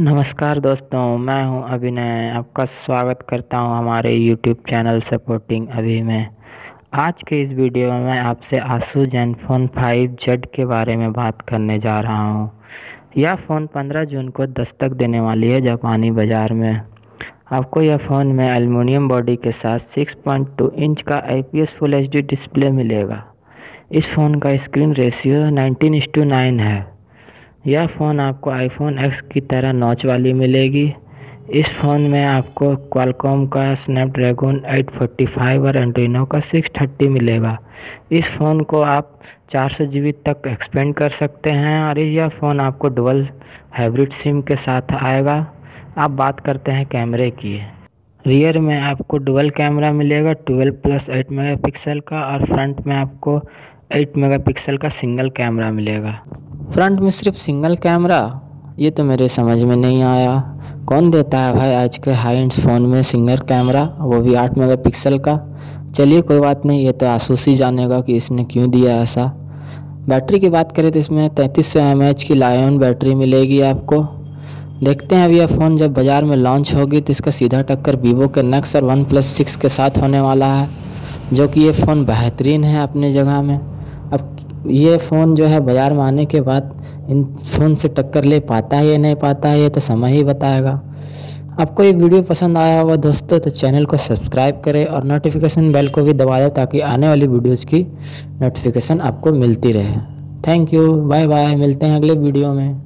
नमस्कार दोस्तों, मैं हूँ अभिनय। आपका स्वागत करता हूँ हमारे यूट्यूब चैनल सपोर्टिंग अभी में। आज के इस वीडियो में मैं आपसे आसू 5 जेड के बारे में बात करने जा रहा हूँ। यह फ़ोन 15 जून को दस्तक देने वाली है जापानी बाज़ार में। आपको यह फ़ोन में एलुमिनियम बॉडी के साथ 6.2 इंच का आईपीएस फुल एचडी डिस्प्ले मिलेगा। इस फ़ोन का स्क्रीन रेशियो 19:9 है। यह फ़ोन आपको आईफोन एक्स की तरह नॉच वाली मिलेगी। इस फ़ोन में आपको क्वालकॉम का स्नैपड्रैगन 845 और एंड्रीनो का 630 मिलेगा। इस फ़ोन को आप चार सौ जी तक एक्सपेंड कर सकते हैं और यह फ़ोन आपको डबल हाइब्रिड सिम के साथ आएगा। आप बात करते हैं कैमरे की। रियर में आपको डबल कैमरा मिलेगा 12 प्लस 8 मेगापिक्सल का और फ्रंट में आपको 8 मेगापिक्सल का सिंगल कैमरा मिलेगा। फ्रंट में सिर्फ़ सिंगल कैमरा? ये तो मेरे समझ में नहीं आया। कौन देता है भाई आज के हाई एंड फ़ोन में सिंगल कैमरा वो भी आठ मेगापिक्सल का। चलिए कोई बात नहीं, ये तो आसूस ही जानेगा कि इसने क्यों दिया ऐसा। बैटरी की बात करें तो इसमें तैंतीस सौ एम की लायन बैटरी मिलेगी आपको। देखते हैं अभी यह फ़ोन जब बाज़ार में लॉन्च होगी तो इसका सीधा टक्कर वीवो के नेक्स और वन प्लस सिक्स के साथ होने वाला है, जो कि ये फ़ोन बेहतरीन है अपनी जगह में। ये फ़ोन जो है बाज़ार में आने के बाद इन फ़ोन से टक्कर ले पाता है या नहीं पाता है, ये तो समय ही बताएगा। आपको ये वीडियो पसंद आया होगा दोस्तों तो चैनल को सब्सक्राइब करें और नोटिफिकेशन बेल को भी दबा दें ताकि आने वाली वीडियोस की नोटिफिकेशन आपको मिलती रहे। थैंक यू बाय बाय मिलते हैं अगले वीडियो में।